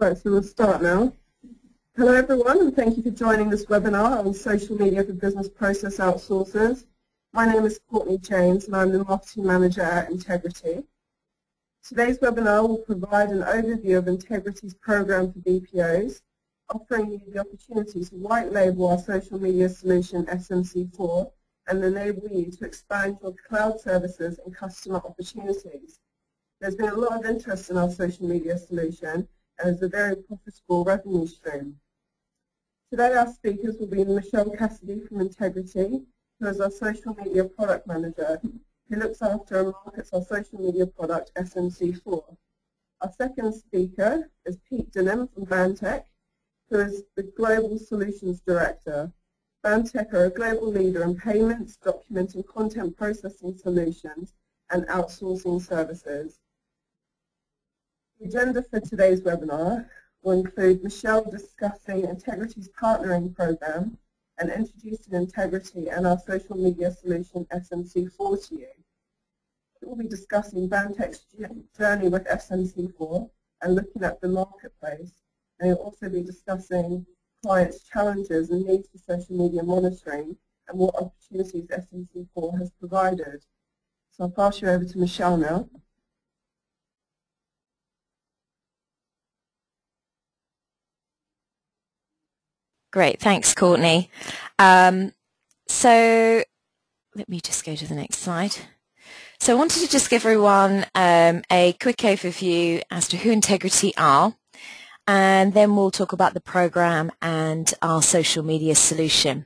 Right, so we'll start now. Hello everyone and thank you for joining this webinar on social media for business process outsourcers. My name is Courtney James and I'm the Marketing Manager at Integritie. Today's webinar will provide an overview of Integritie's program for BPOs, offering you the opportunity to white label our social media solution SMC4 and enable you to expand your cloud services and customer opportunities. There's been a lot of interest in our social media solution and as a very profitable revenue stream. Today our speakers will be Michelle Cassidy from Integritie, who is our social media product manager, who looks after and markets our social media product SMC4. Our second speaker is Pete Dinham from Banctec, who is the Global Solutions Director. Banctec are a global leader in payments, document and content processing solutions and outsourcing services. The agenda for today's webinar will include Michelle discussing Integritie's partnering program and introducing Integritie and our social media solution SMC4 to you. We'll be discussing Banctec's journey with SMC4 and looking at the marketplace. And we'll also be discussing clients' challenges and needs for social media monitoring and what opportunities SMC4 has provided. So I'll pass you over to Michelle now. Great, thanks Courtney. Um, so let me just go to the next slide. So I wanted to just give everyone um, a quick overview as to who Integritie are and then we'll talk about the program and our social media solution.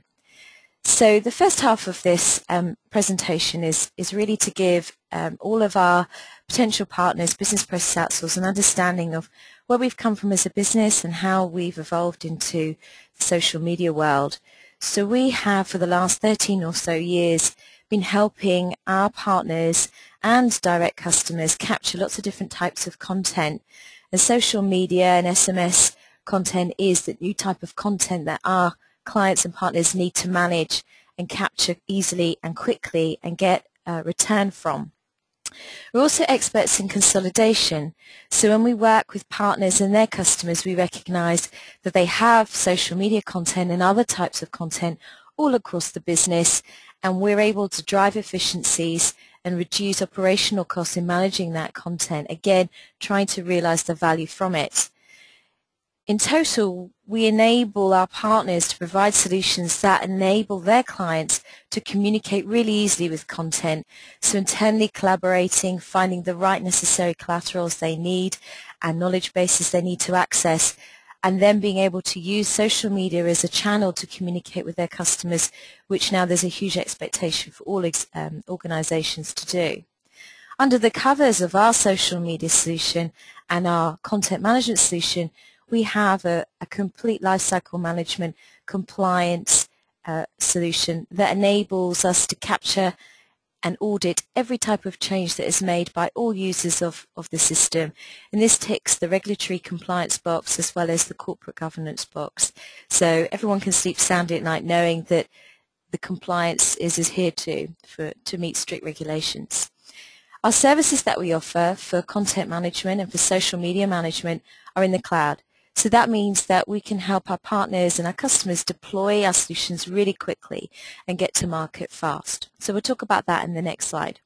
So the first half of this um, presentation is, is really to give um, all of our potential partners, business process outsource, an understanding of where we've come from as a business and how we've evolved into the social media world. So we have, for the last 13 or so years, been helping our partners and direct customers capture lots of different types of content. And social media and SMS content is the new type of content that our clients and partners need to manage and capture easily and quickly and get a return from. We're also experts in consolidation. So when we work with partners and their customers, we recognize that they have social media content and other types of content all across the business, and we're able to drive efficiencies and reduce operational costs in managing that content, again, trying to realize the value from it. In total, we enable our partners to provide solutions that enable their clients to communicate really easily with content. So internally collaborating, finding the right necessary collaterals they need and knowledge bases they need to access, and then being able to use social media as a channel to communicate with their customers, which now there's a huge expectation for all um, organizations to do. Under the covers of our social media solution and our content management solution, we have a, a complete lifecycle management compliance uh, solution that enables us to capture and audit every type of change that is made by all users of, of the system. And this ticks the regulatory compliance box as well as the corporate governance box. So everyone can sleep soundly at night knowing that the compliance is adhered to for, to meet strict regulations. Our services that we offer for content management and for social media management are in the cloud. So that means that we can help our partners and our customers deploy our solutions really quickly and get to market fast. So we'll talk about that in the next slide.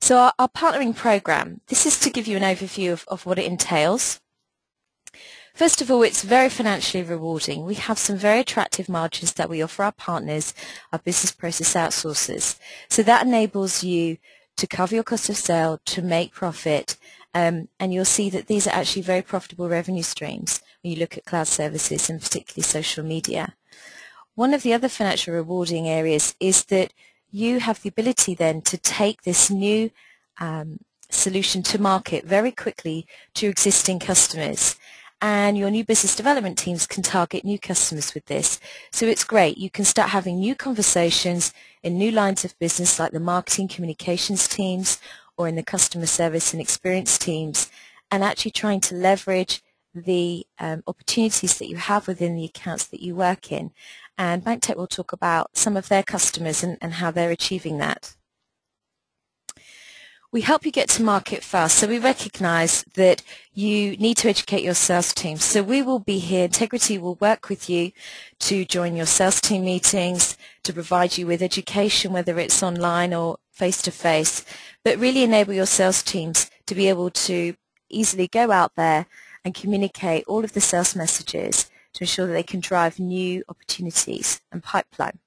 So our, our partnering program, this is to give you an overview of, of what it entails. First of all, it's very financially rewarding. We have some very attractive margins that we offer our partners, our business process outsourcers. So that enables you to cover your cost of sale, to make profit, um, and you'll see that these are actually very profitable revenue streams when you look at cloud services and particularly social media. One of the other financial rewarding areas is that you have the ability then to take this new um, solution to market very quickly to existing customers and your new business development teams can target new customers with this. So it's great. You can start having new conversations in new lines of business like the marketing communications teams or in the customer service and experience teams and actually trying to leverage the um, opportunities that you have within the accounts that you work in. And Banctec will talk about some of their customers and, and how they're achieving that. We help you get to market fast. So we recognize that you need to educate your sales team. So we will be here. Integritie will work with you to join your sales team meetings, to provide you with education, whether it's online or face-to-face, but really enable your sales teams to be able to easily go out there and communicate all of the sales messages to ensure that they can drive new opportunities and pipeline.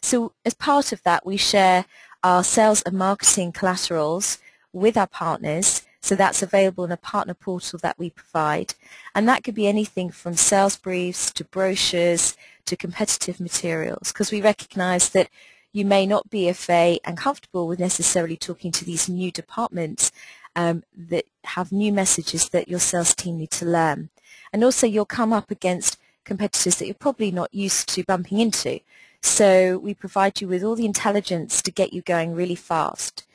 So as part of that, we share our sales and marketing collaterals with our partners. So that's available in a partner portal that we provide. And that could be anything from sales briefs to brochures to competitive materials because we recognize that you may not be FA and comfortable with necessarily talking to these new departments um, that have new messages that your sales team need to learn. And also you'll come up against competitors that you're probably not used to bumping into. So we provide you with all the intelligence to get you going really fast.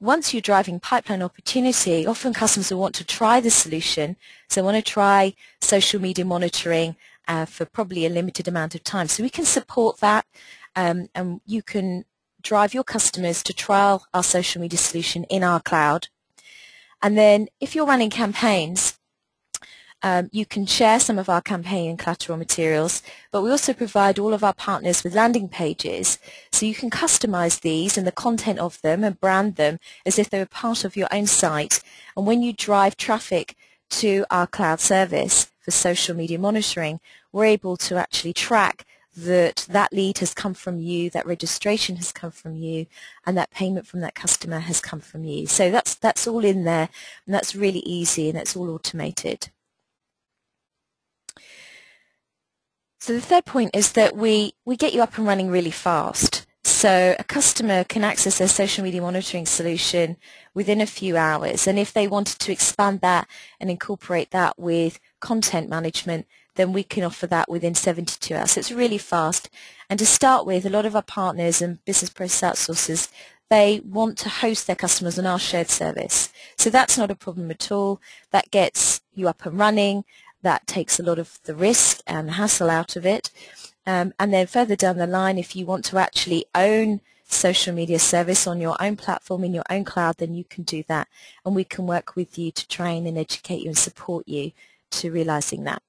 Once you're driving pipeline opportunity, often customers will want to try the solution. So want to try social media monitoring uh, for probably a limited amount of time. So we can support that um, and you can drive your customers to trial our social media solution in our cloud. And then if you're running campaigns, um, you can share some of our campaign and collateral materials, but we also provide all of our partners with landing pages. So you can customize these and the content of them and brand them as if they were part of your own site. And when you drive traffic to our cloud service for social media monitoring, we're able to actually track that that lead has come from you, that registration has come from you, and that payment from that customer has come from you. So that's that's all in there, and that's really easy, and it's all automated. So the third point is that we, we get you up and running really fast. So a customer can access their social media monitoring solution within a few hours. And if they wanted to expand that and incorporate that with content management, then we can offer that within 72 hours. So it's really fast. And to start with, a lot of our partners and business process outsourcers, they want to host their customers on our shared service. So that's not a problem at all. That gets you up and running that takes a lot of the risk and hassle out of it. Um, and then further down the line, if you want to actually own social media service on your own platform in your own cloud, then you can do that. And we can work with you to train and educate you and support you to realizing that.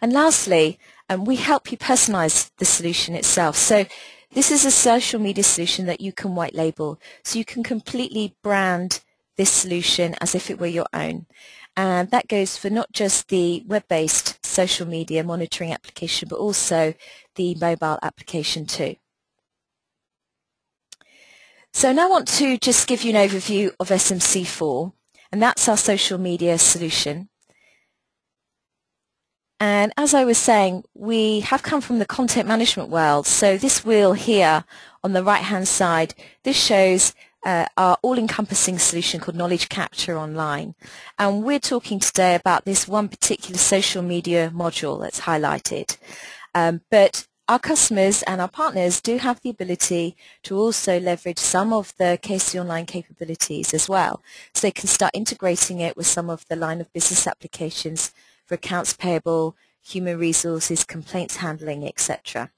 And lastly, um, we help you personalize the solution itself. So this is a social media solution that you can white label. So you can completely brand this solution as if it were your own. And that goes for not just the web-based social media monitoring application, but also the mobile application too. So now I want to just give you an overview of SMC4, and that's our social media solution. And as I was saying, we have come from the content management world. So this wheel here on the right-hand side, this shows uh, our all-encompassing solution called Knowledge Capture Online. And we're talking today about this one particular social media module that's highlighted. Um, but our customers and our partners do have the ability to also leverage some of the KC Online capabilities as well. So they can start integrating it with some of the line of business applications for accounts payable, human resources, complaints handling, etc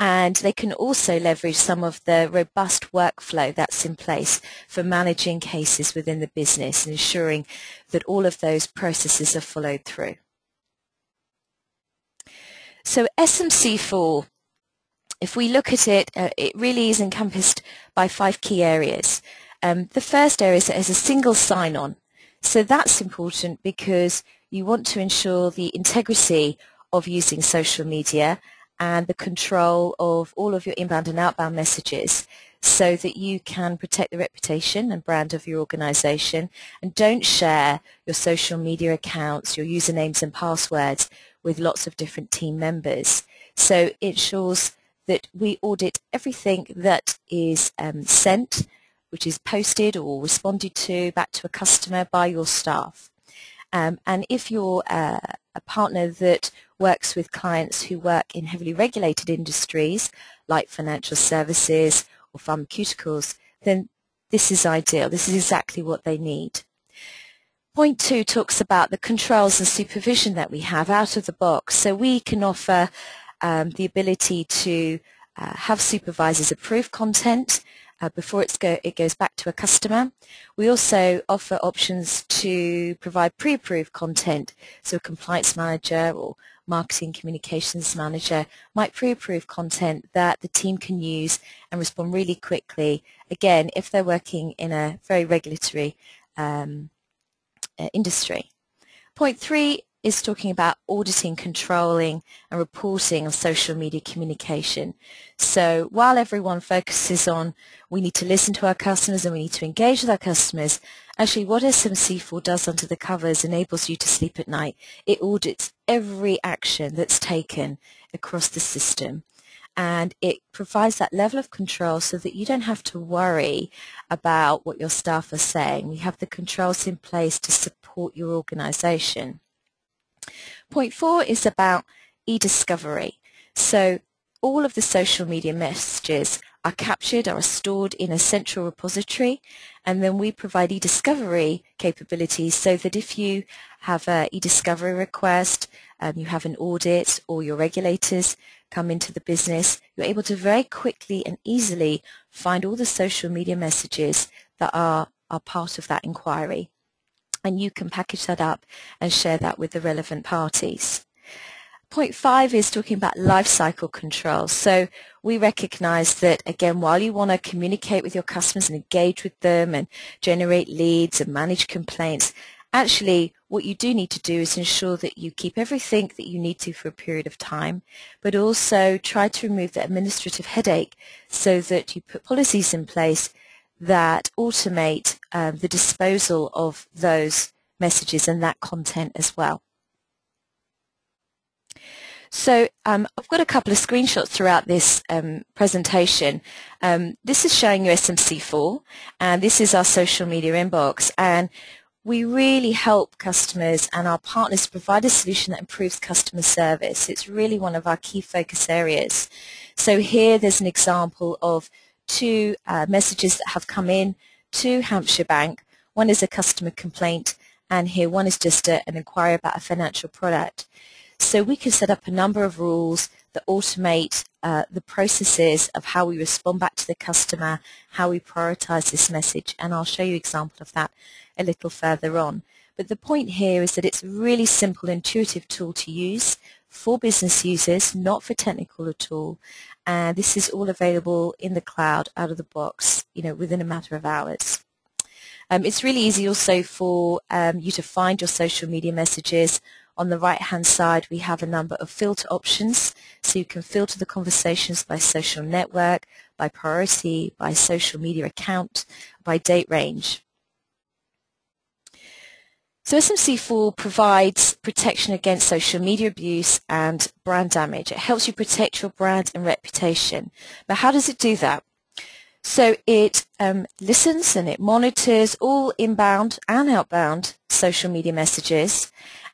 and they can also leverage some of the robust workflow that's in place for managing cases within the business and ensuring that all of those processes are followed through. So SMC4, if we look at it, uh, it really is encompassed by five key areas. Um, the first area is, is a single sign-on. So that's important because you want to ensure the integrity of using social media and the control of all of your inbound and outbound messages so that you can protect the reputation and brand of your organization and don't share your social media accounts, your usernames and passwords with lots of different team members. So it ensures that we audit everything that is um, sent, which is posted or responded to back to a customer by your staff. Um, and if you're uh, a partner that works with clients who work in heavily regulated industries like financial services or pharmaceuticals, then this is ideal. This is exactly what they need. Point two talks about the controls and supervision that we have out of the box. So we can offer um, the ability to uh, have supervisors approve content uh, before go, it goes back to a customer. We also offer options to provide pre-approved content, so a compliance manager or marketing communications manager might pre-approve content that the team can use and respond really quickly, again, if they're working in a very regulatory um, uh, industry. Point three is talking about auditing, controlling and reporting on social media communication. So while everyone focuses on we need to listen to our customers and we need to engage with our customers, actually what SMC4 does under the covers enables you to sleep at night. It audits every action that's taken across the system and it provides that level of control so that you don't have to worry about what your staff are saying. We have the controls in place to support your organization. Point four is about e-discovery. So all of the social media messages are captured are stored in a central repository and then we provide e-discovery capabilities so that if you have an e-discovery request, um, you have an audit or your regulators come into the business, you're able to very quickly and easily find all the social media messages that are, are part of that inquiry and you can package that up and share that with the relevant parties. Point five is talking about life cycle control. So we recognize that, again, while you want to communicate with your customers and engage with them and generate leads and manage complaints, actually what you do need to do is ensure that you keep everything that you need to for a period of time, but also try to remove the administrative headache so that you put policies in place that automate um, the disposal of those messages and that content as well. So um, I've got a couple of screenshots throughout this um, presentation. Um, this is showing you SMC4 and this is our social media inbox and we really help customers and our partners provide a solution that improves customer service. It's really one of our key focus areas. So here there's an example of two uh, messages that have come in to Hampshire Bank. One is a customer complaint and here one is just a, an inquiry about a financial product. So we can set up a number of rules that automate uh, the processes of how we respond back to the customer, how we prioritize this message, and I'll show you an example of that a little further on. But the point here is that it's a really simple, intuitive tool to use for business users, not for technical at all, and this is all available in the cloud out of the box, you know, within a matter of hours. Um, it's really easy also for um, you to find your social media messages. On the right hand side we have a number of filter options so you can filter the conversations by social network, by priority, by social media account, by date range. So SMC4 provides protection against social media abuse and brand damage. It helps you protect your brand and reputation. But how does it do that? So it um, listens and it monitors all inbound and outbound social media messages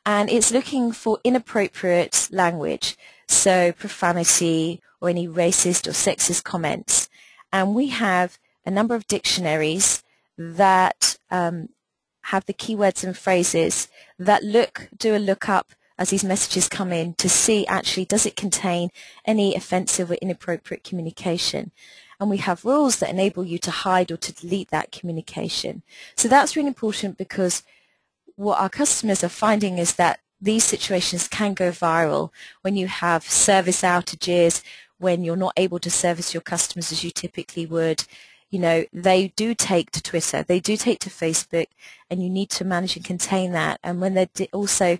and it's looking for inappropriate language, so profanity or any racist or sexist comments. And we have a number of dictionaries that um, have the keywords and phrases that look, do a lookup as these messages come in to see actually does it contain any offensive or inappropriate communication. And we have rules that enable you to hide or to delete that communication. So that's really important because what our customers are finding is that these situations can go viral when you have service outages, when you're not able to service your customers as you typically would, you know, they do take to Twitter, they do take to Facebook, and you need to manage and contain that. And when they're also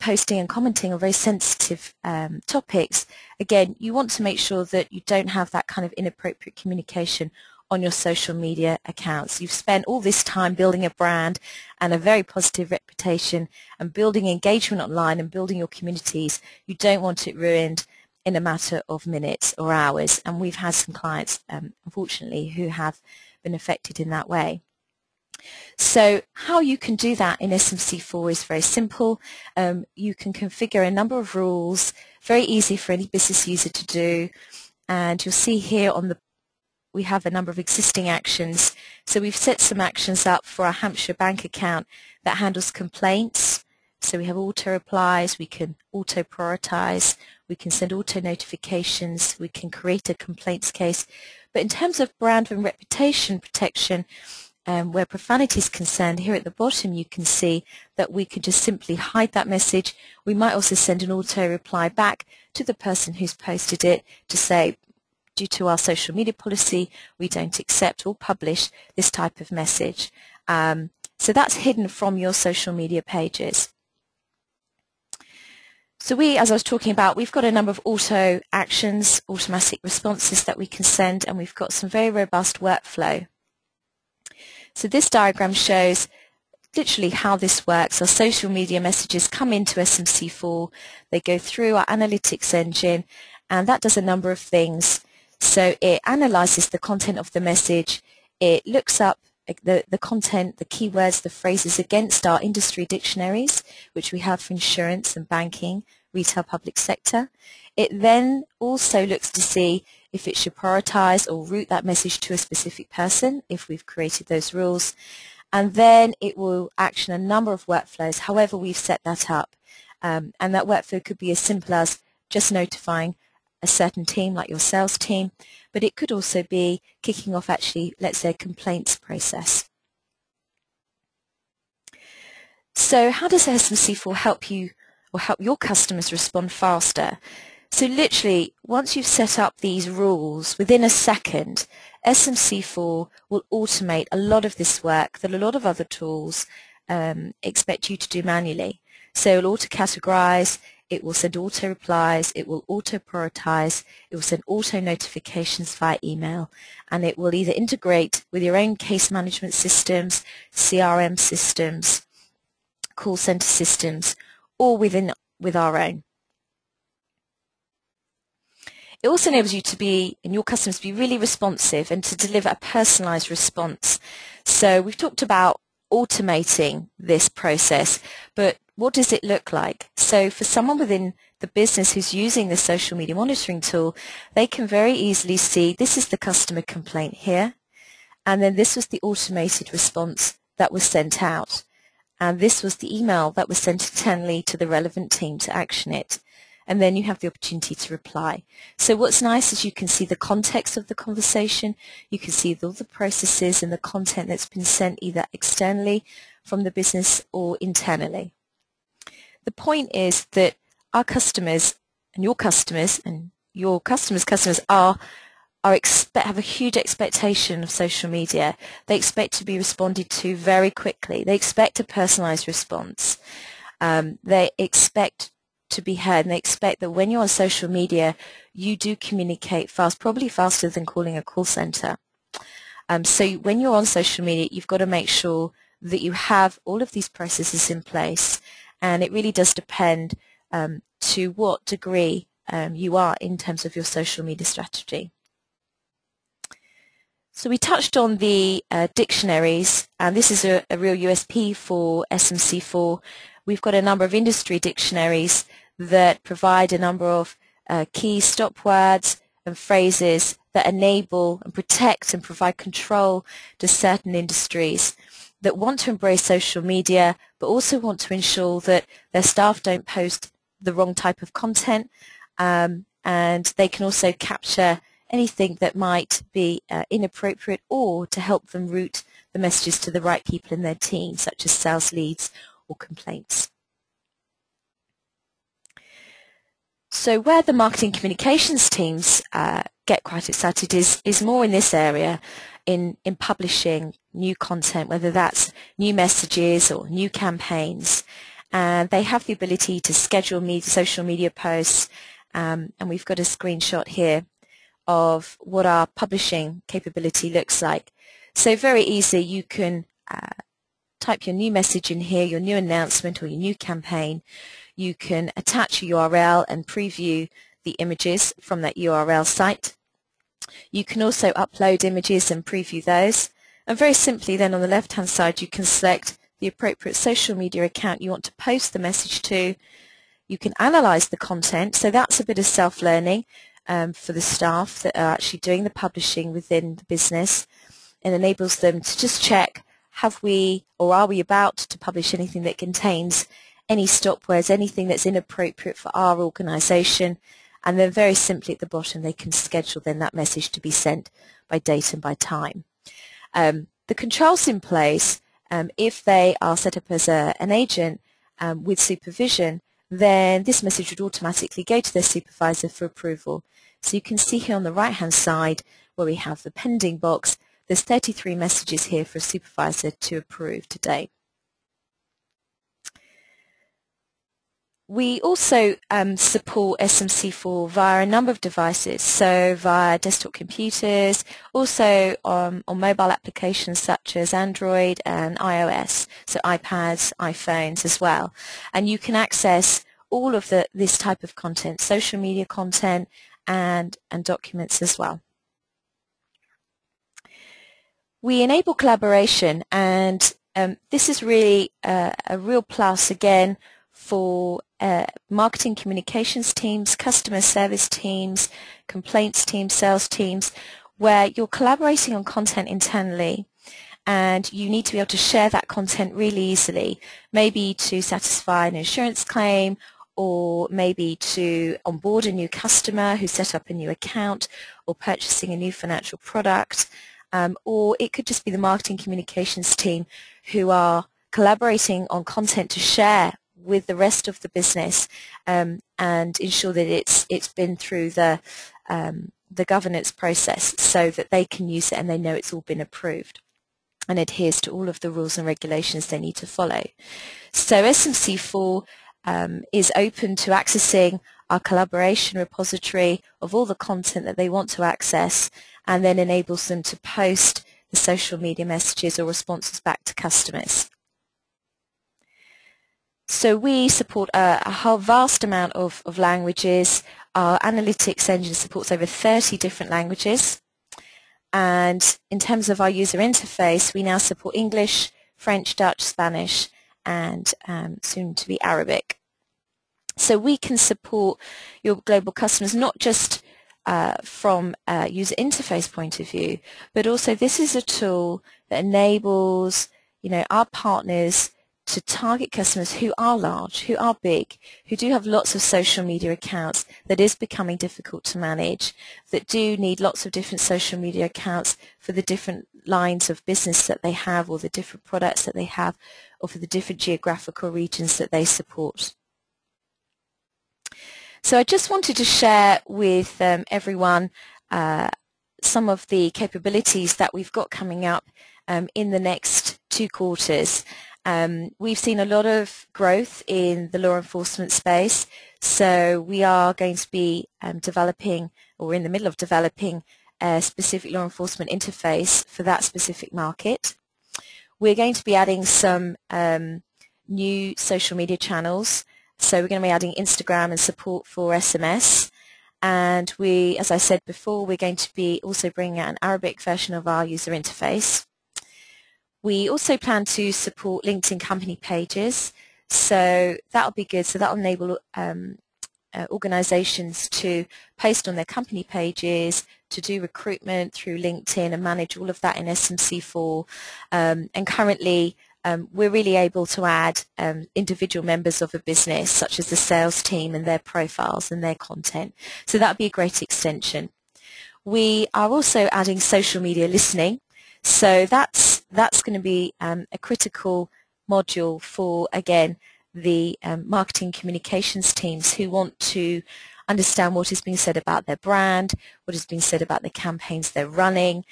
posting and commenting on very sensitive um, topics, again, you want to make sure that you don't have that kind of inappropriate communication on your social media accounts. You've spent all this time building a brand and a very positive reputation and building engagement online and building your communities. You don't want it ruined in a matter of minutes or hours. And we've had some clients, um, unfortunately, who have been affected in that way. So how you can do that in SMC4 is very simple. Um, you can configure a number of rules, very easy for any business user to do. And you'll see here on the we have a number of existing actions. So we've set some actions up for our Hampshire Bank account that handles complaints. So we have auto replies, we can auto prioritize, we can send auto notifications, we can create a complaints case. But in terms of brand and reputation protection, um, where profanity is concerned, here at the bottom you can see that we can just simply hide that message. We might also send an auto reply back to the person who's posted it to say, due to our social media policy, we don't accept or publish this type of message. Um, so that's hidden from your social media pages. So we, as I was talking about, we've got a number of auto actions, automatic responses that we can send, and we've got some very robust workflow. So this diagram shows literally how this works. Our social media messages come into SMC4, they go through our analytics engine, and that does a number of things. So it analyzes the content of the message, it looks up uh, the, the content, the keywords, the phrases against our industry dictionaries, which we have for insurance and banking, retail public sector. It then also looks to see if it should prioritize or route that message to a specific person, if we've created those rules. And then it will action a number of workflows, however we've set that up. Um, and that workflow could be as simple as just notifying a certain team, like your sales team, but it could also be kicking off actually, let's say, a complaints process. So how does SMC4 help you or help your customers respond faster? So literally, once you've set up these rules, within a second, SMC4 will automate a lot of this work that a lot of other tools um, expect you to do manually. So it'll auto-categorize, it will send auto replies, it will auto prioritize, it will send auto notifications via email, and it will either integrate with your own case management systems, CRM systems, call center systems, or within with our own. It also enables you to be, and your customers to be really responsive and to deliver a personalized response. So we've talked about automating this process, but what does it look like? So for someone within the business who's using the social media monitoring tool, they can very easily see this is the customer complaint here, and then this was the automated response that was sent out. And this was the email that was sent internally to the relevant team to action it and then you have the opportunity to reply. So what's nice is you can see the context of the conversation, you can see all the processes and the content that's been sent either externally from the business or internally. The point is that our customers and your customers and your customers' customers are are expect, have a huge expectation of social media. They expect to be responded to very quickly. They expect a personalized response. Um, they expect to be heard and they expect that when you're on social media, you do communicate fast, probably faster than calling a call center. Um, so when you're on social media, you've got to make sure that you have all of these processes in place and it really does depend um, to what degree um, you are in terms of your social media strategy. So we touched on the uh, dictionaries, and this is a, a real USP for SMC4. We've got a number of industry dictionaries that provide a number of uh, key stop words and phrases that enable and protect and provide control to certain industries that want to embrace social media but also want to ensure that their staff don't post the wrong type of content um, and they can also capture anything that might be uh, inappropriate or to help them route the messages to the right people in their team such as sales leads or complaints. So where the marketing communications teams uh, get quite excited is, is more in this area, in, in publishing new content, whether that's new messages or new campaigns. And they have the ability to schedule media, social media posts, um, and we've got a screenshot here of what our publishing capability looks like. So very easy, you can uh, type your new message in here, your new announcement or your new campaign you can attach a URL and preview the images from that URL site. You can also upload images and preview those. And very simply then on the left hand side you can select the appropriate social media account you want to post the message to. You can analyze the content, so that's a bit of self-learning um, for the staff that are actually doing the publishing within the business and enables them to just check have we or are we about to publish anything that contains any stop words, anything that's inappropriate for our organisation, And then very simply at the bottom, they can schedule then that message to be sent by date and by time. Um, the controls in place, um, if they are set up as a, an agent um, with supervision, then this message would automatically go to their supervisor for approval. So you can see here on the right hand side where we have the pending box, there's 33 messages here for a supervisor to approve today. We also um, support SMC4 via a number of devices, so via desktop computers, also um, on mobile applications such as Android and iOS, so iPads, iPhones as well. And you can access all of the, this type of content, social media content and, and documents as well. We enable collaboration and um, this is really a real plus again for uh, marketing communications teams, customer service teams, complaints teams, sales teams, where you're collaborating on content internally and you need to be able to share that content really easily, maybe to satisfy an insurance claim or maybe to onboard a new customer who set up a new account or purchasing a new financial product. Um, or it could just be the marketing communications team who are collaborating on content to share with the rest of the business um, and ensure that it's it's been through the um, the governance process so that they can use it and they know it's all been approved and adheres to all of the rules and regulations they need to follow. So SMC4 um, is open to accessing our collaboration repository of all the content that they want to access and then enables them to post the social media messages or responses back to customers. So we support a, a whole vast amount of, of languages. Our analytics engine supports over 30 different languages. And in terms of our user interface, we now support English, French, Dutch, Spanish, and um, soon to be Arabic. So we can support your global customers not just uh, from a user interface point of view, but also this is a tool that enables you know our partners to target customers who are large, who are big, who do have lots of social media accounts that is becoming difficult to manage, that do need lots of different social media accounts for the different lines of business that they have or the different products that they have or for the different geographical regions that they support. So I just wanted to share with um, everyone uh, some of the capabilities that we've got coming up um, in the next two quarters. Um, we've seen a lot of growth in the law enforcement space, so we are going to be um, developing, or in the middle of developing, a specific law enforcement interface for that specific market. We're going to be adding some um, new social media channels, so we're going to be adding Instagram and support for SMS. And we, as I said before, we're going to be also bringing out an Arabic version of our user interface. We also plan to support LinkedIn company pages, so that'll be good. So that'll enable um, uh, organizations to post on their company pages, to do recruitment through LinkedIn and manage all of that in SMC4. Um, and currently, um, we're really able to add um, individual members of a business, such as the sales team and their profiles and their content. So that would be a great extension. We are also adding social media listening. So that's that's going to be um, a critical module for, again, the um, marketing communications teams who want to understand what is being said about their brand, what is being said about the campaigns they're running,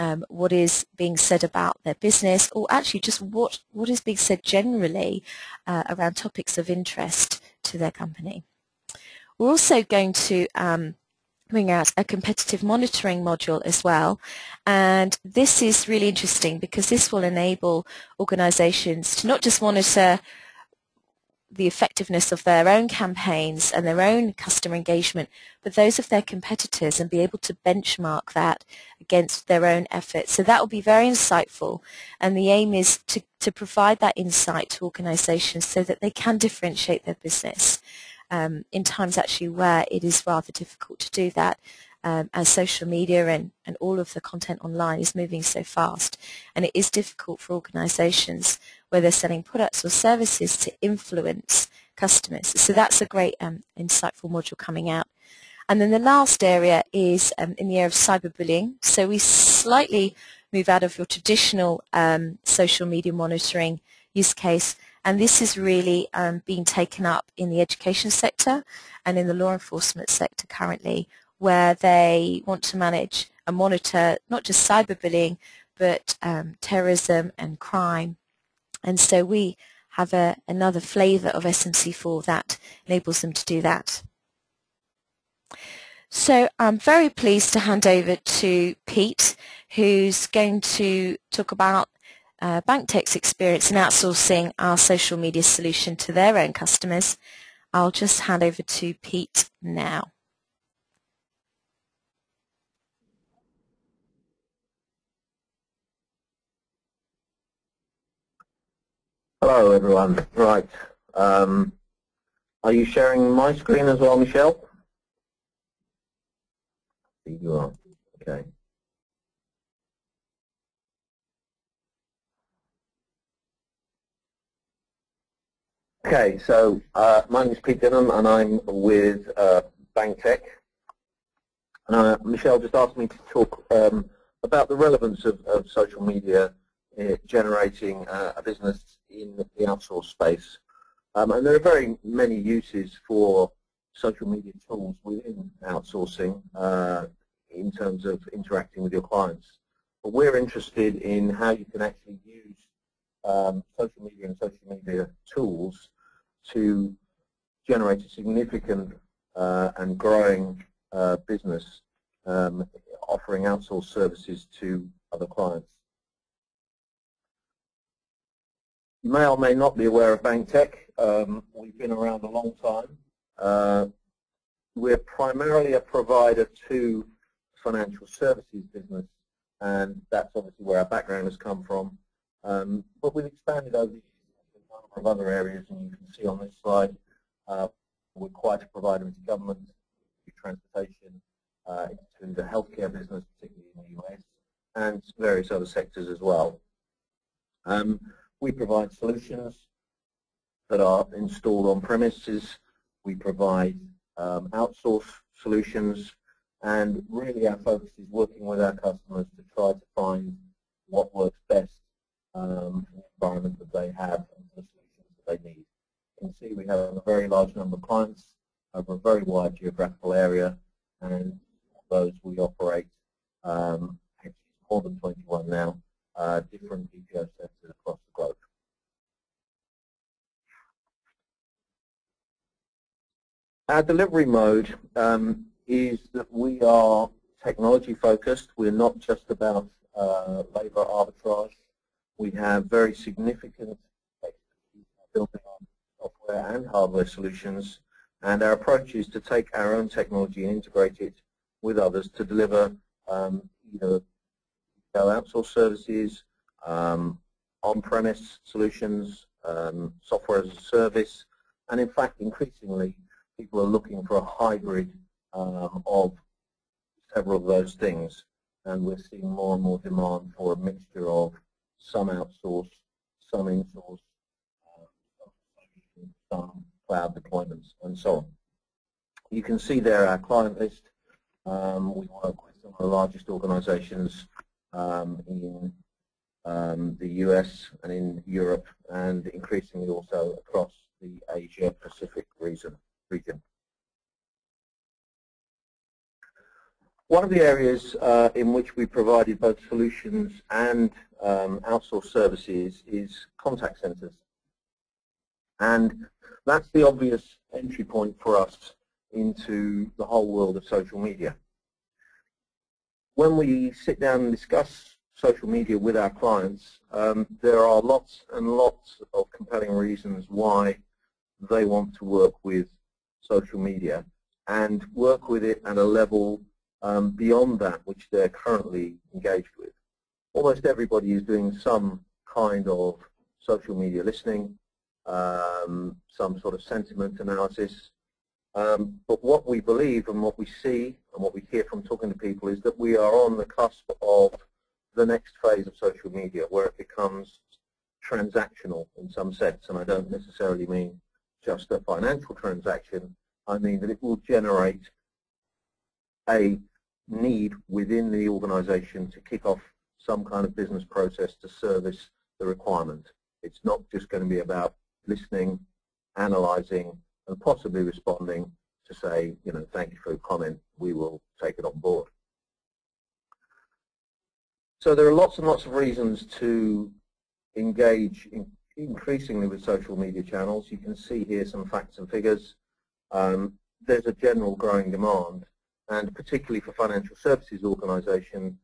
um, what is being said about their business, or actually just what, what is being said generally uh, around topics of interest to their company. We're also going to um, bring out a competitive monitoring module as well. And this is really interesting because this will enable organizations to not just monitor the effectiveness of their own campaigns and their own customer engagement, but those of their competitors and be able to benchmark that against their own efforts. So that will be very insightful and the aim is to, to provide that insight to organizations so that they can differentiate their business um, in times actually where it is rather difficult to do that um, as social media and, and all of the content online is moving so fast. And it is difficult for organizations where they're selling products or services to influence customers. So that's a great um, insightful module coming out. And then the last area is um, in the area of cyberbullying. So we slightly move out of your traditional um, social media monitoring use case and this is really um, being taken up in the education sector and in the law enforcement sector currently where they want to manage and monitor not just cyberbullying but um, terrorism and crime. And so we have a, another flavour of SMC4 that enables them to do that. So I'm very pleased to hand over to Pete, who's going to talk about uh, Banctec's experience in outsourcing our social media solution to their own customers. I'll just hand over to Pete now. Hello everyone. Right. Um, are you sharing my screen as well, Michelle? You are. Okay. Okay, so uh, my name is Pete Dinham and I'm with uh, Banctec. And uh, Michelle just asked me to talk um, about the relevance of, of social media uh, generating uh, a business in the outsource space. Um, and there are very many uses for social media tools within outsourcing uh, in terms of interacting with your clients. But we're interested in how you can actually use um, social media and social media tools to generate a significant uh, and growing uh, business um, offering outsourced services to other clients. You may or may not be aware of Banctec. Um, we've been around a long time. Uh, we're primarily a provider to financial services business, and that's obviously where our background has come from. Um, but we've expanded over the years a number of other areas, and you can see on this slide, uh, we're quite a provider into government, into transportation, uh, into the healthcare business, particularly in the US, and various other sectors as well. Um, we provide solutions that are installed on premises. We provide um, outsource solutions, and really our focus is working with our customers to try to find what works best um, the environment that they have and the solutions that they need. You can see we have a very large number of clients over a very wide geographical area, and those we operate um, more than 21 now, uh, different BPO centers across the globe. Our delivery mode um, is that we are technology focused. We're not just about uh, labor arbitrage we have very significant building on software and hardware solutions, and our approach is to take our own technology and integrate it with others to deliver um, either outsource services, um, on-premise solutions, um, software as a service, and in fact, increasingly, people are looking for a hybrid um, of several of those things, and we're seeing more and more demand for a mixture of some outsource, some in-source, uh, some cloud deployments, and so on. You can see there our client list. Um, we work with some of the largest organizations um, in um, the US and in Europe, and increasingly also across the Asia Pacific region. One of the areas uh, in which we provided both solutions and um, outsourced services is contact centers. And that's the obvious entry point for us into the whole world of social media. When we sit down and discuss social media with our clients, um, there are lots and lots of compelling reasons why they want to work with social media and work with it at a level um, beyond that which they're currently engaged with. Almost everybody is doing some kind of social media listening, um, some sort of sentiment analysis. Um, but what we believe and what we see and what we hear from talking to people is that we are on the cusp of the next phase of social media where it becomes transactional in some sense. And I don't necessarily mean just a financial transaction. I mean that it will generate a need within the organization to kick off some kind of business process to service the requirement. It's not just going to be about listening, analyzing, and possibly responding to say, you know, thank you for your comment, we will take it on board. So there are lots and lots of reasons to engage in increasingly with social media channels. You can see here some facts and figures. Um, there's a general growing demand, and particularly for financial services organisations,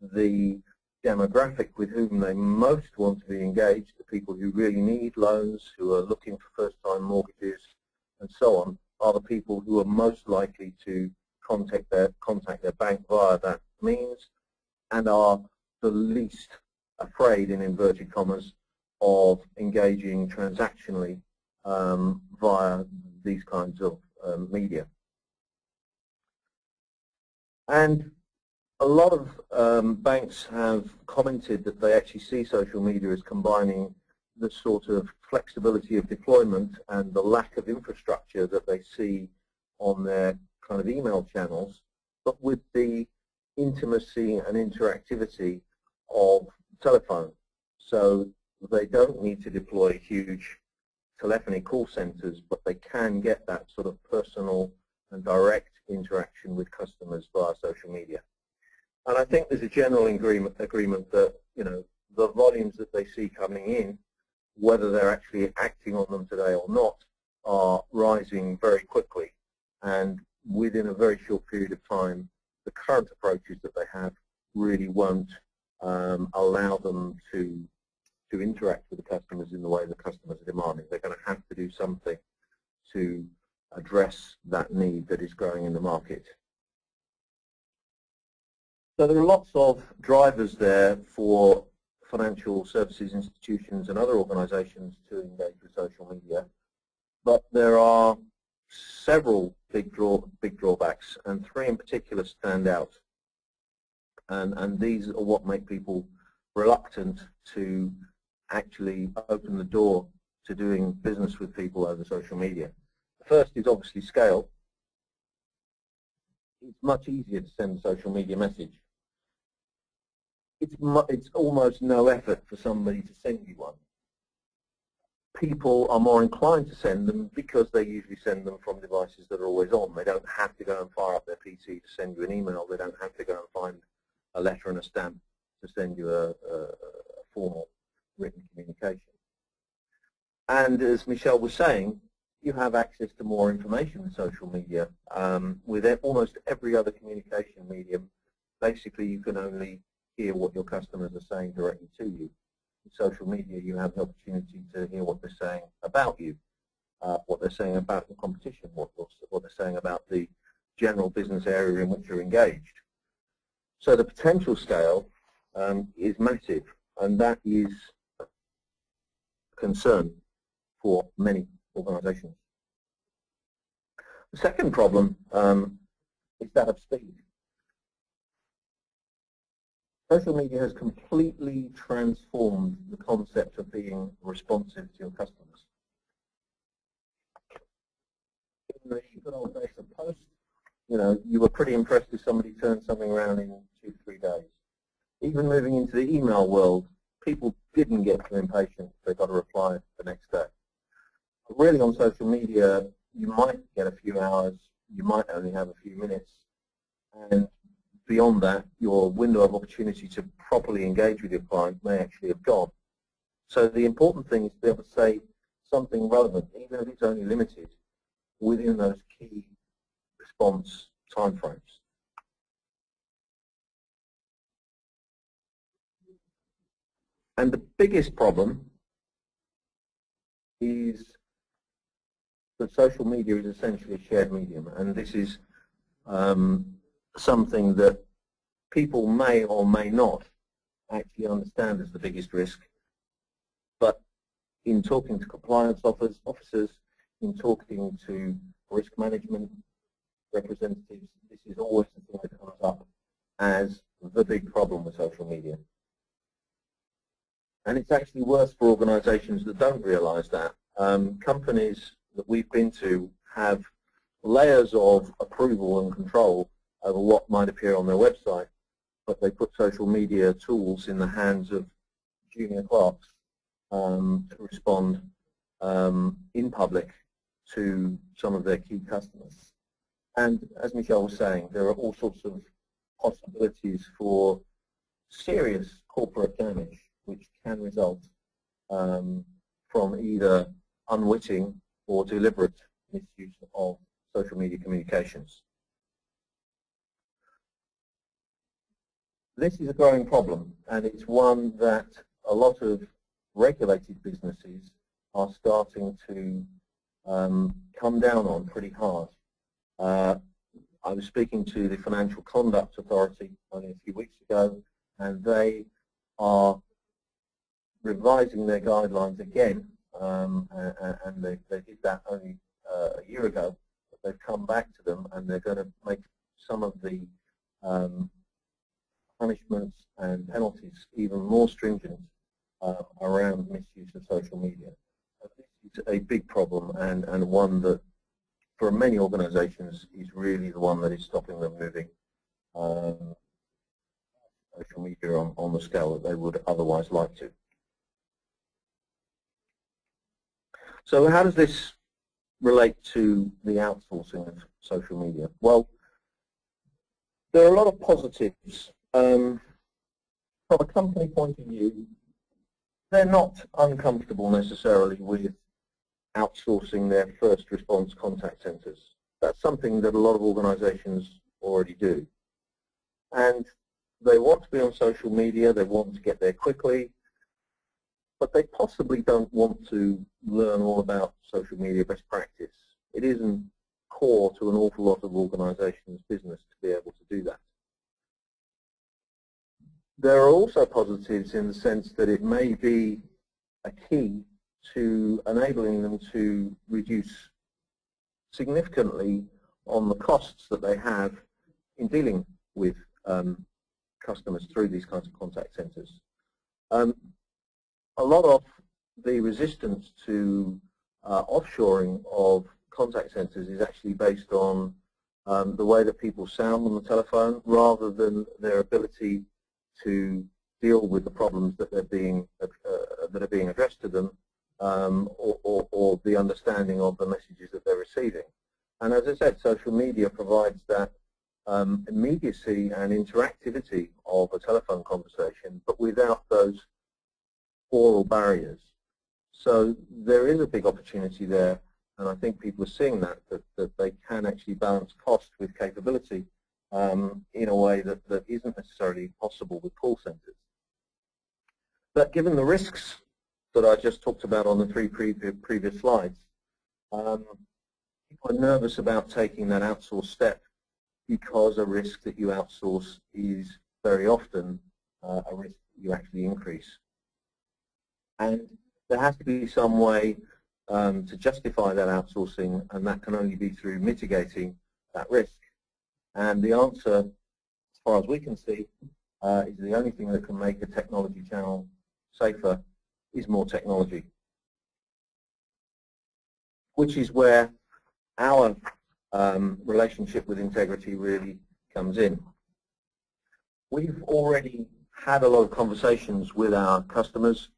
the demographic with whom they most want to be engaged, the people who really need loans, who are looking for first-time mortgages, and so on, are the people who are most likely to contact their, contact their bank via that means and are the least afraid, in inverted commas, of engaging transactionally um, via these kinds of um, media. And a lot of um, banks have commented that they actually see social media as combining the sort of flexibility of deployment and the lack of infrastructure that they see on their kind of email channels, but with the intimacy and interactivity of telephone. So they don't need to deploy huge telephony call centers, but they can get that sort of personal and direct interaction with customers via social media. And I think there's a general agreement, agreement that, you know, the volumes that they see coming in, whether they're actually acting on them today or not, are rising very quickly. And within a very short period of time, the current approaches that they have really won't um, allow them to to interact with the customers in the way the customers are demanding. They're going to have to do something to address that need that is growing in the market. So there are lots of drivers there for financial services institutions and other organizations to engage with social media, but there are several big, draw, big drawbacks, and three in particular stand out. And, and these are what make people reluctant to actually open the door to doing business with people over social media. The first is obviously scale. It's much easier to send a social media message. It's, it's almost no effort for somebody to send you one. People are more inclined to send them because they usually send them from devices that are always on. They don't have to go and fire up their PC to send you an email. They don't have to go and find a letter and a stamp to send you a, a, a formal written communication. And as Michelle was saying, you have access to more information with social media. Um, with almost every other communication medium, basically you can only hear what your customers are saying directly to you. In social media, you have the opportunity to hear what they're saying about you, uh, what they're saying about the competition, what, what they're saying about the general business area in which you're engaged. So the potential scale um, is massive, and that is a concern for many organizations. The second problem um, is that of speed. Social media has completely transformed the concept of being responsive to your customers. In the good old days of post, you know, you were pretty impressed if somebody turned something around in two, three days. Even moving into the email world, people didn't get too impatient. if They got a reply the next day. But really on social media, you might get a few hours, you might only have a few minutes, and beyond that, your window of opportunity to properly engage with your client may actually have gone. So the important thing is to be able to say something relevant, even if it's only limited, within those key response timeframes. And the biggest problem is that social media is essentially a shared medium, and this is um, something that people may or may not actually understand as the biggest risk. But in talking to compliance officers, in talking to risk management representatives, this is always the thing that comes up as the big problem with social media. And it's actually worse for organizations that don't realize that. Um, companies that we've been to have layers of approval and control over what might appear on their website, but they put social media tools in the hands of junior clerks um, to respond um, in public to some of their key customers. And as Michelle was saying, there are all sorts of possibilities for serious corporate damage which can result um, from either unwitting or deliberate misuse of social media communications. This is a growing problem and it's one that a lot of regulated businesses are starting to um, come down on pretty hard. Uh, I was speaking to the Financial Conduct Authority only a few weeks ago and they are revising their guidelines again um, and, they, they, did that only uh, a year ago. But they've come back to them and they're going to make some of the um, punishments and penalties even more stringent uh, around misuse of social media. This is a big problem and, and one that for many organizations is really the one that is stopping them moving um, social media on, on the scale that they would otherwise like to. So how does this relate to the outsourcing of social media? Well, there are a lot of positives. Um, from a company point of view, they're not uncomfortable necessarily with outsourcing their first response contact centers. That's something that a lot of organizations already do. And they want to be on social media, they want to get there quickly, but they possibly don't want to learn all about social media best practice. It isn't core to an awful lot of organizations' business to be able to do that. There are also positives in the sense that it may be a key to enabling them to reduce significantly on the costs that they have in dealing with um, customers through these kinds of contact centers. Um, a lot of the resistance to uh, offshoring of contact centers is actually based on um, the way that people sound on the telephone rather than their ability to deal with the problems that they're being uh, that are being addressed to them um, or, or, or, the understanding of the messages that they're receiving. And as I said, social media provides that um, immediacy and interactivity of a telephone conversation, but without those oral barriers. So there is a big opportunity there, and I think people are seeing that, that, that they can actually balance cost with capability um, in a way that, that isn't necessarily possible with call centers. But given the risks that I just talked about on the three pre previous slides, um, people are nervous about taking that outsource step because a risk that you outsource is very often uh, a risk that you actually increase. And there has to be some way um, to justify that outsourcing, and that can only be through mitigating that risk. And the answer, as far as we can see, uh, is the only thing that can make a technology channel safer is more technology, which is where our um, relationship with Integritie really comes in. We've already had a lot of conversations with our customers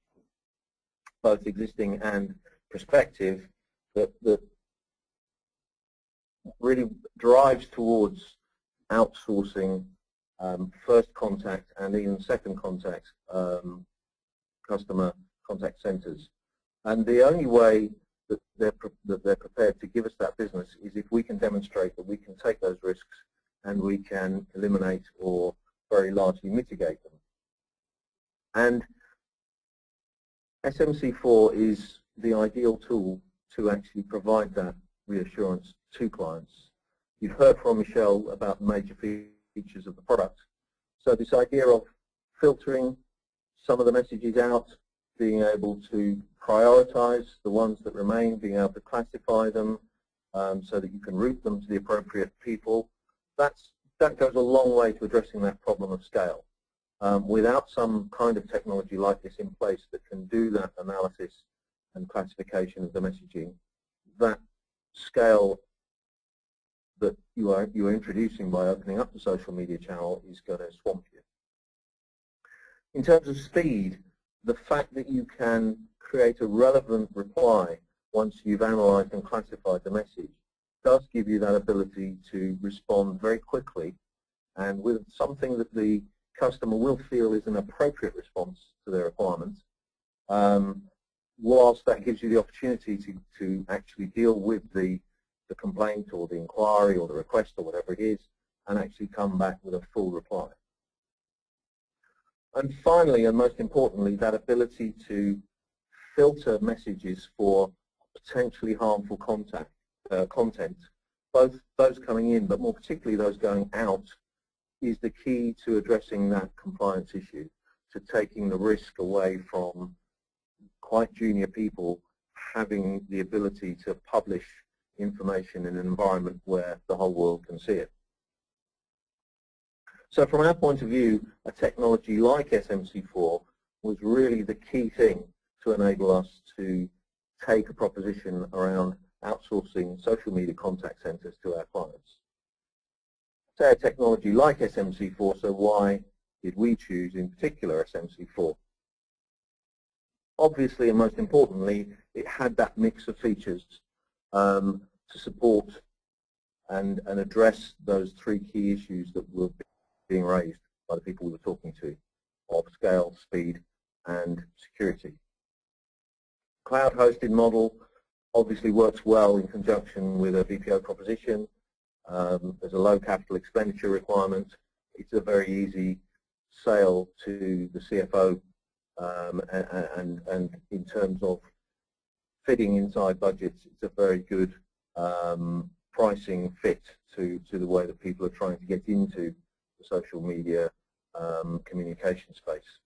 both existing and prospective, that, that really drives towards outsourcing um, first contact and even second contact um, customer contact centers. And the only way that they're, that they're prepared to give us that business is if we can demonstrate that we can take those risks and we can eliminate or very largely mitigate them. And SMC4 is the ideal tool to actually provide that reassurance to clients. You've heard from Michelle about the major features of the product. So this idea of filtering some of the messages out, being able to prioritize the ones that remain, being able to classify them um, so that you can route them to the appropriate people, that's, that goes a long way to addressing that problem of scale. Um, without some kind of technology like this in place that can do that analysis and classification of the messaging, that scale that you are, you are introducing by opening up the social media channel is going to swamp you. In terms of speed, the fact that you can create a relevant reply once you've analyzed and classified the message does give you that ability to respond very quickly and with something that the customer will feel is an appropriate response to their requirements, um, whilst that gives you the opportunity to, to actually deal with the, the complaint or the inquiry or the request or whatever it is and actually come back with a full reply. And finally, and most importantly, that ability to filter messages for potentially harmful contact, uh, content, both those coming in, but more particularly those going out, is the key to addressing that compliance issue, to taking the risk away from quite junior people having the ability to publish information in an environment where the whole world can see it. So from our point of view, a technology like SMC4 was really the key thing to enable us to take a proposition around outsourcing social media contact centers to our clients. Say a technology like SMC4, so why did we choose in particular SMC4? Obviously and most importantly, it had that mix of features um, to support and, and address those three key issues that were being raised by the people we were talking to of scale, speed and security. Cloud hosted model obviously works well in conjunction with a BPO proposition. Um, there's a low capital expenditure requirement. It's a very easy sale to the CFO um, and, and, and, in terms of fitting inside budgets, it's a very good um, pricing fit to, to the way that people are trying to get into the social media um, communication space.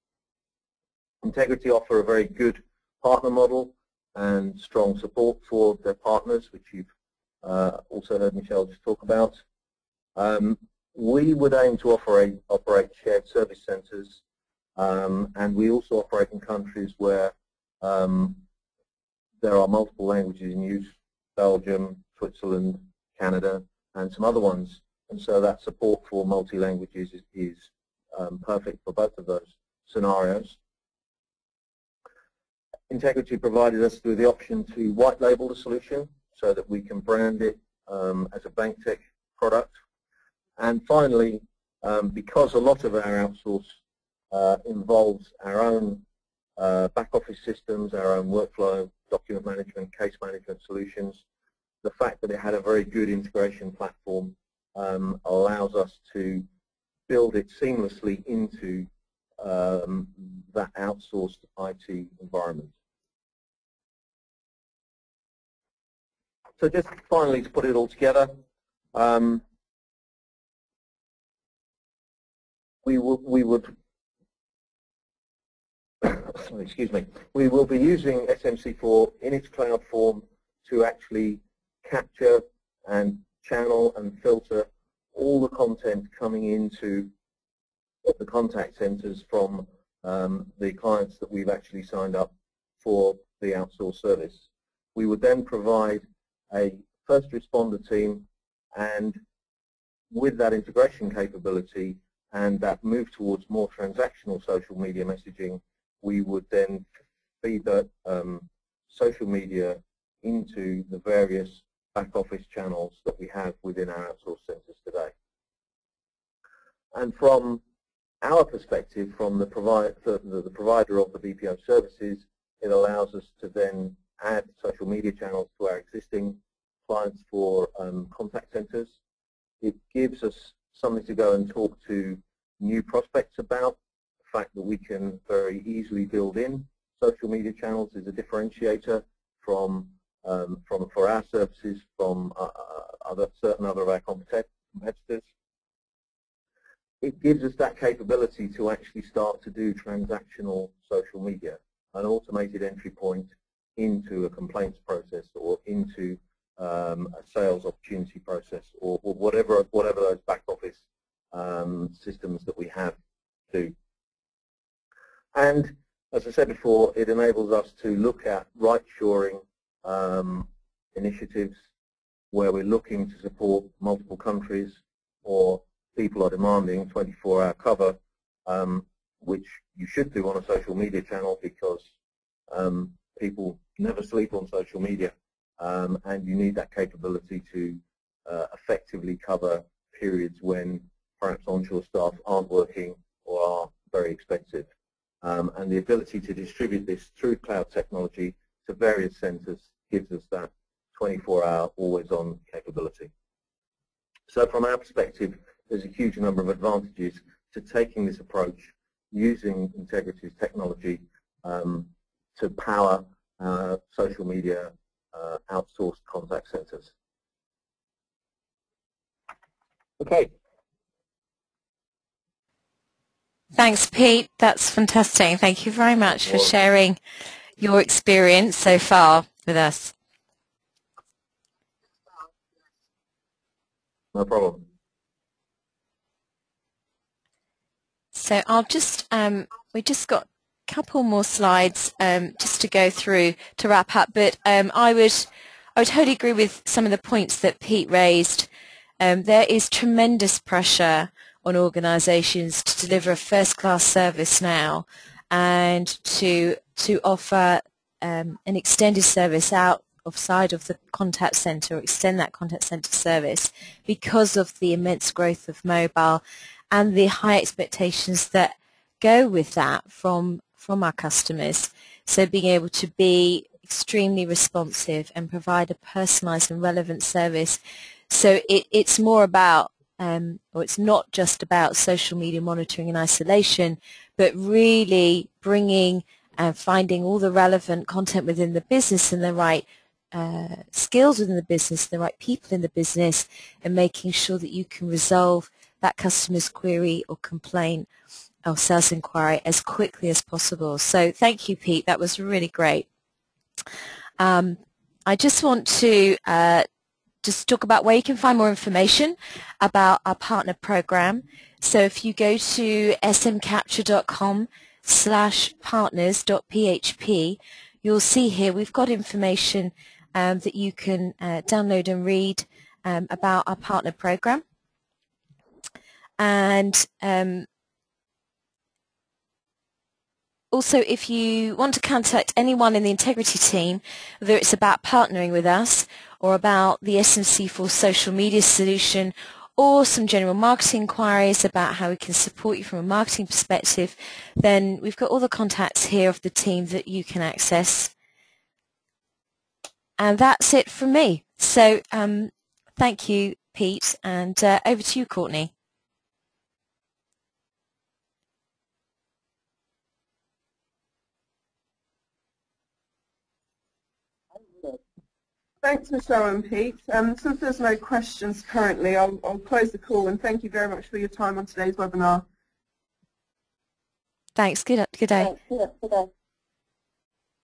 Integritie offer a very good partner model and strong support for their partners, which you've uh, also heard Michelle just talk about. Um, we would aim to operate, operate shared service centres um, and we also operate in countries where um, there are multiple languages in use, Belgium, Switzerland, Canada, and some other ones. And so that support for multi-languages is, is um, perfect for both of those scenarios. Integritie provided us with the option to white label the solution so that we can brand it um, as a Banctec product. And finally, um, because a lot of our outsource uh, involves our own uh, back office systems, our own workflow, document management, case management solutions, the fact that it had a very good integration platform um, allows us to build it seamlessly into um, that outsourced IT environment. So just finally to put it all together, um, we, we would excuse me, we will be using SMC4 in its cloud form to actually capture and channel and filter all the content coming into the contact centers from um, the clients that we've actually signed up for the outsourced service. We would then provide a first responder team and with that integration capability and that move towards more transactional social media messaging, we would then feed that um, social media into the various back office channels that we have within our outsourced centers today. And from our perspective, from the, the, the provider of the BPO services, it allows us to then add social media channels to our existing clients for um, contact centers. It gives us something to go and talk to new prospects about. Fact that we can very easily build in social media channels is a differentiator from, um, from for our services from uh, uh other, certain other of our competitors. It gives us that capability to actually start to do transactional social media, an automated entry point into a complaints process or into um, a sales opportunity process or, or, whatever whatever those back office um, systems that we have do. And as I said before, it enables us to look at right shoring um, initiatives where we're looking to support multiple countries or people are demanding 24-hour cover, um, which you should do on a social media channel because um, people never sleep on social media um, and you need that capability to uh, effectively cover periods when perhaps onshore staff aren't working or are very expensive. Um, and the ability to distribute this through cloud technology to various centers gives us that 24-hour always-on capability. So from our perspective, there's a huge number of advantages to taking this approach using Integritie's technology um, to power uh, social media uh, outsourced contact centers. Okay. Thanks, Pete. That's fantastic. Thank you very much for sharing your experience so far with us. No problem. So I'll just, um, we just got a couple more slides um, just to go through to wrap up, but um, I would, I would totally agree with some of the points that Pete raised. Um, there is tremendous pressure on organisations to deliver a first-class service now and to to offer um, an extended service out offside of the contact centre or extend that contact centre service because of the immense growth of mobile and the high expectations that go with that from from our customers. So being able to be extremely responsive and provide a personalised and relevant service. So it, it's more about, um, or it's not just about social media monitoring in isolation, but really bringing and finding all the relevant content within the business and the right uh, skills within the business, the right people in the business, and making sure that you can resolve that customer's query or complaint or sales inquiry as quickly as possible. So thank you, Pete. That was really great. Um, I just want to uh, just talk about where you can find more information about our partner program. So if you go to smcapture.com slash partners.php, you'll see here we've got information um, that you can uh, download and read um, about our partner program and um, also if you want to contact anyone in the Integritie team, whether it's about partnering with us or about the SMC4 social media solution or some general marketing inquiries about how we can support you from a marketing perspective, then we've got all the contacts here of the team that you can access. And that's it from me. So um, thank you, Pete, and uh, over to you, Courtney. Thanks, Michelle and Pete. Um, since there's no questions currently, I'll, I'll close the call and thank you very much for your time on today's webinar. Thanks. Good, good day. Thanks. Good day.